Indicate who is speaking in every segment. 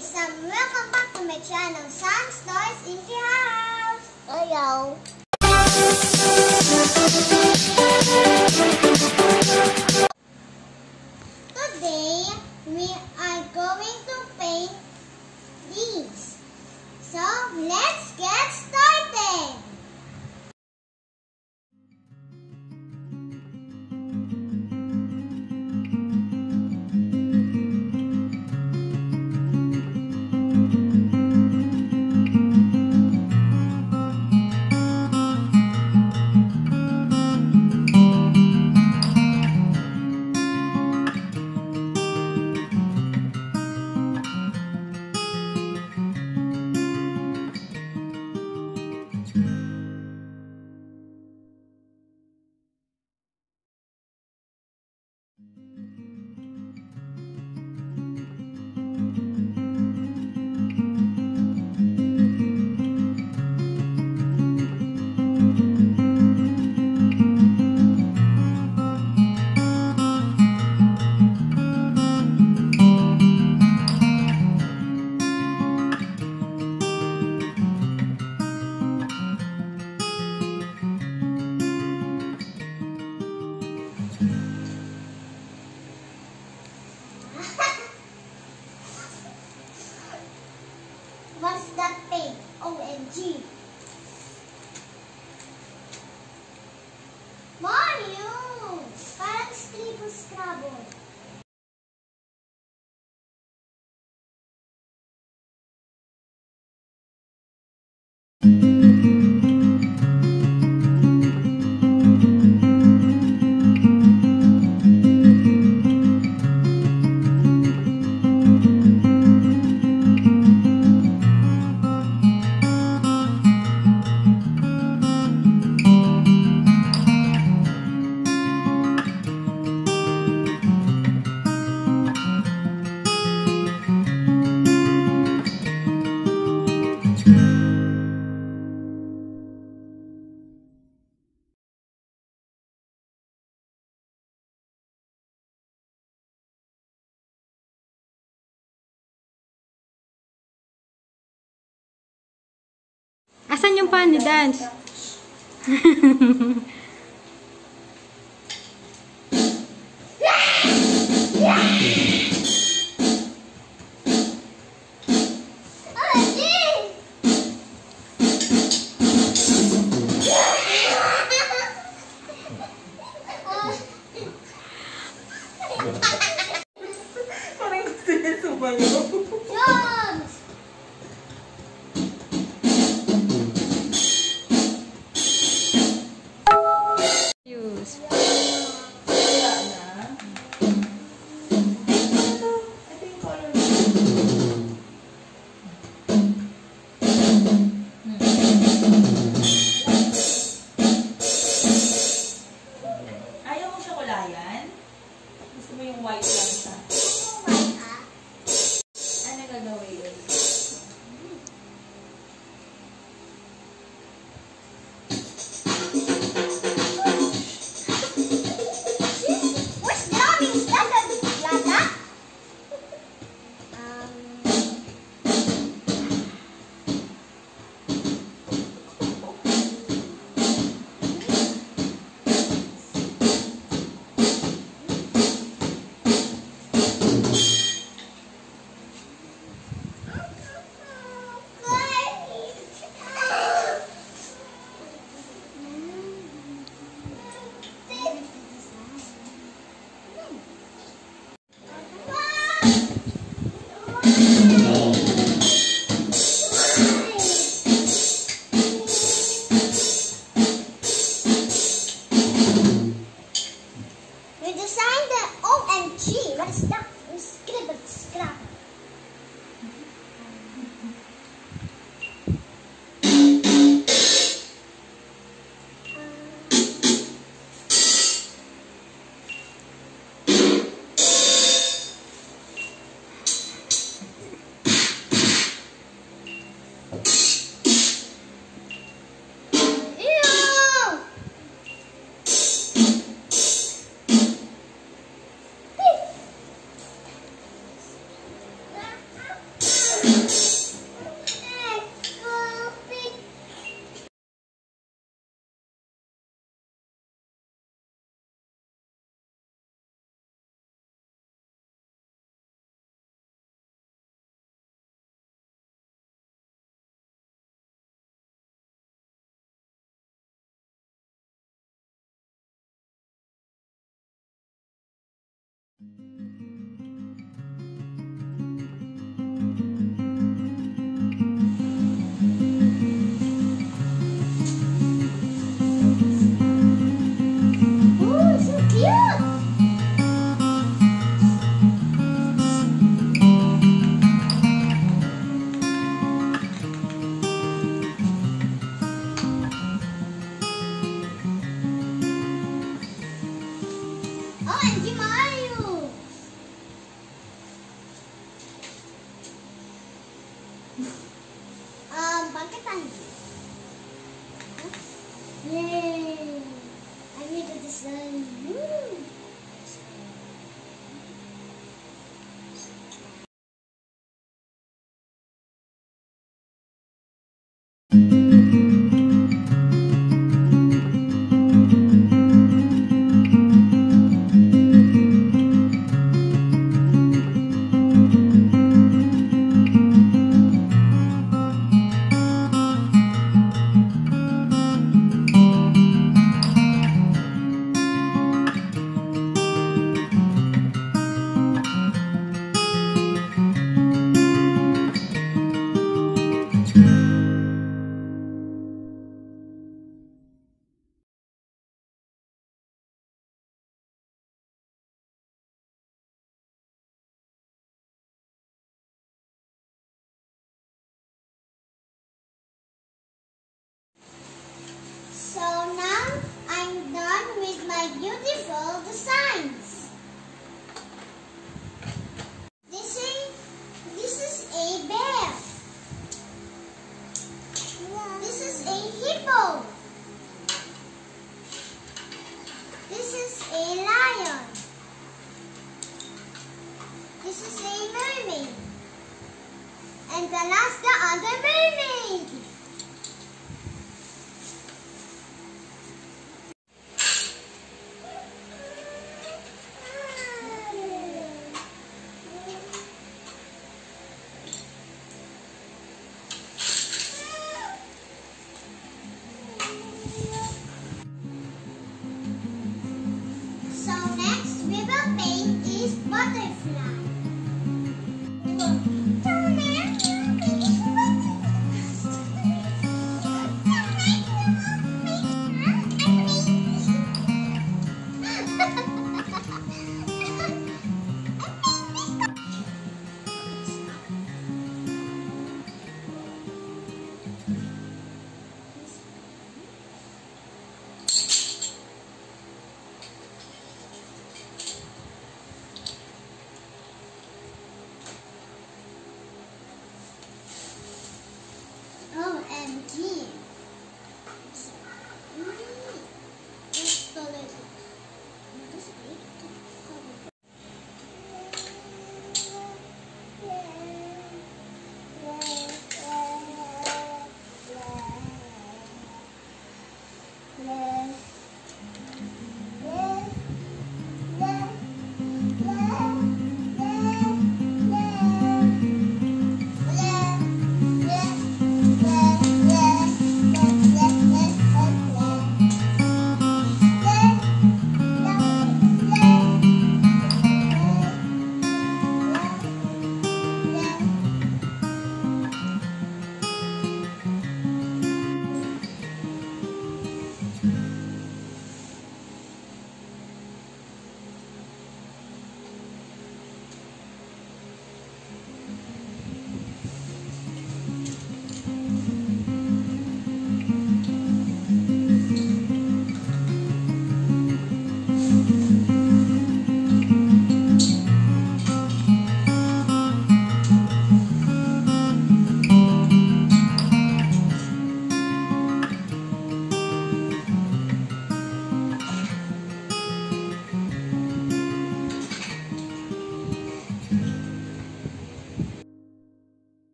Speaker 1: guys! Um, welcome back to my channel, Sun's Toys in the House! Hello! Today, we are going to paint these. So, let's get started! OMG. Mario!
Speaker 2: Para de escrever o
Speaker 1: Scrabble.
Speaker 3: thank
Speaker 2: mm -hmm. you Asan yung
Speaker 1: ni Dance? Um, bakit tayo? Yay! I made a design. The last the other mermaid. So next we will paint is butterfly.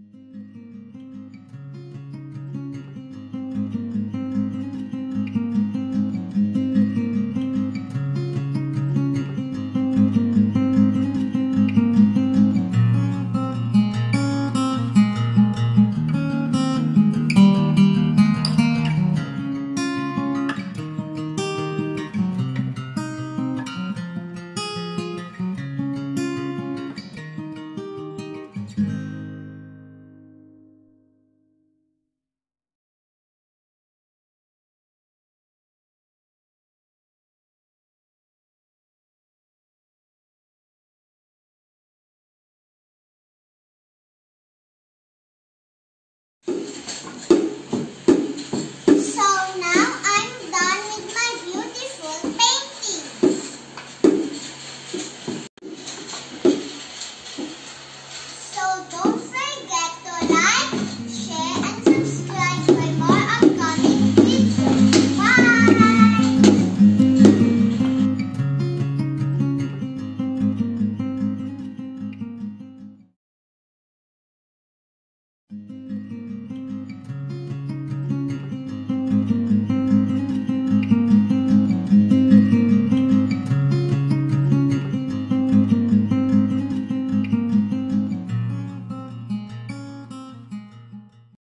Speaker 3: Música